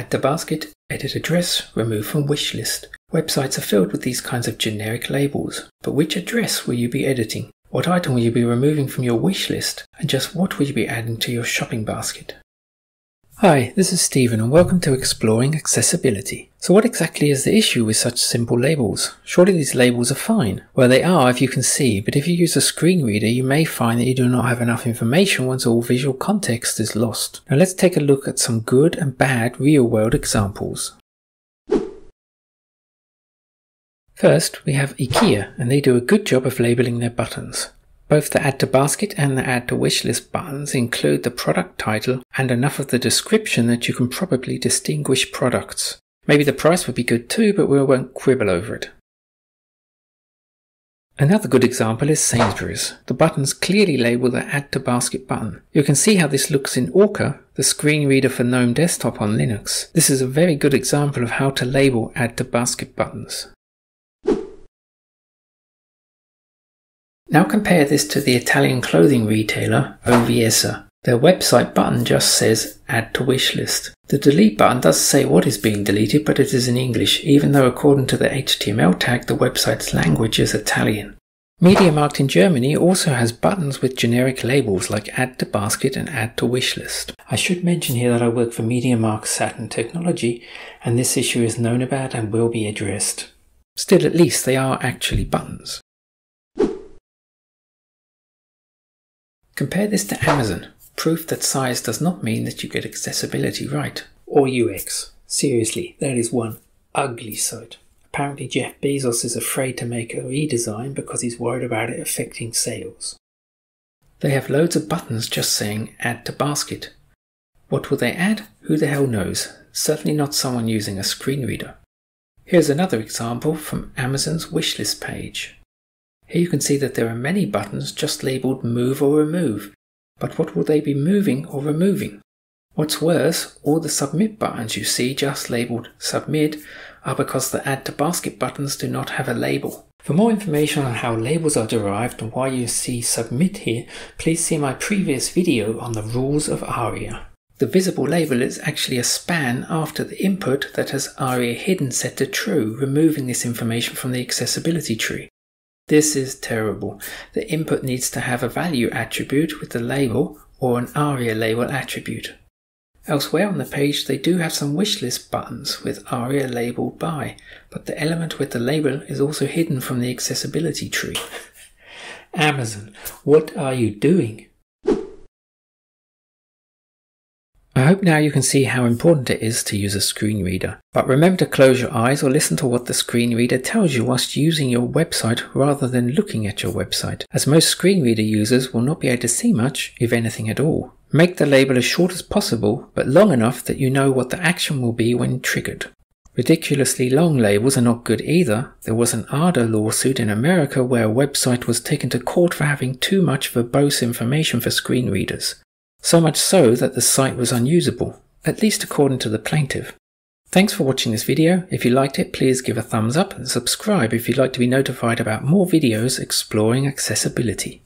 add to basket, edit address, remove from wish list. Websites are filled with these kinds of generic labels, but which address will you be editing? What item will you be removing from your wish list? And just what will you be adding to your shopping basket? Hi, this is Stephen and welcome to Exploring Accessibility. So what exactly is the issue with such simple labels? Surely these labels are fine. Well they are if you can see, but if you use a screen reader you may find that you do not have enough information once all visual context is lost. Now let's take a look at some good and bad real world examples. First, we have IKEA, and they do a good job of labeling their buttons. Both the Add to Basket and the Add to Wishlist buttons include the product title and enough of the description that you can probably distinguish products. Maybe the price would be good too, but we won't quibble over it. Another good example is Sainsbury's. The buttons clearly label the Add to Basket button. You can see how this looks in Orca, the screen reader for GNOME Desktop on Linux. This is a very good example of how to label Add to Basket buttons. Now compare this to the Italian clothing retailer OVS. Their website button just says add to wish list. The delete button does say what is being deleted but it is in English even though according to the HTML tag the website's language is Italian. MediaMarkt in Germany also has buttons with generic labels like add to basket and add to wish list. I should mention here that I work for MediaMarkt Saturn Technology and this issue is known about and will be addressed. Still at least they are actually buttons. Compare this to Amazon, proof that size does not mean that you get accessibility right. Or UX. Seriously, that is one ugly site. Apparently Jeff Bezos is afraid to make a redesign because he's worried about it affecting sales. They have loads of buttons just saying add to basket. What will they add? Who the hell knows? Certainly not someone using a screen reader. Here's another example from Amazon's wishlist page. Here you can see that there are many buttons just labelled move or remove, but what will they be moving or removing? What's worse, all the submit buttons you see just labelled submit are because the add to basket buttons do not have a label. For more information on how labels are derived and why you see submit here, please see my previous video on the rules of ARIA. The visible label is actually a span after the input that has ARIA hidden set to true, removing this information from the accessibility tree. This is terrible. The input needs to have a value attribute with the label or an ARIA label attribute. Elsewhere on the page they do have some wishlist buttons with ARIA labeled by, but the element with the label is also hidden from the accessibility tree. Amazon, what are you doing? I hope now you can see how important it is to use a screen reader. But remember to close your eyes or listen to what the screen reader tells you whilst using your website rather than looking at your website, as most screen reader users will not be able to see much, if anything at all. Make the label as short as possible, but long enough that you know what the action will be when triggered. Ridiculously long labels are not good either. There was an ADA lawsuit in America where a website was taken to court for having too much verbose information for screen readers. So much so that the site was unusable, at least according to the plaintiff. Thanks for watching this video. If you liked it, please give a thumbs up and subscribe if you'd like to be notified about more videos exploring accessibility.